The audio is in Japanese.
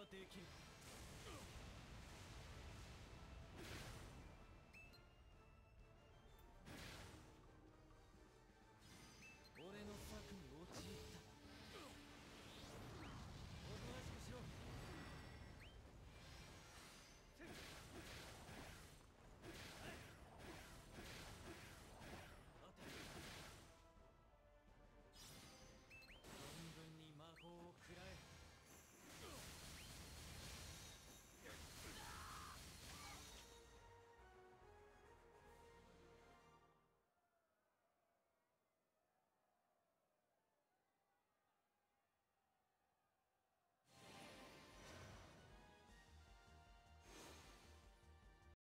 はできる。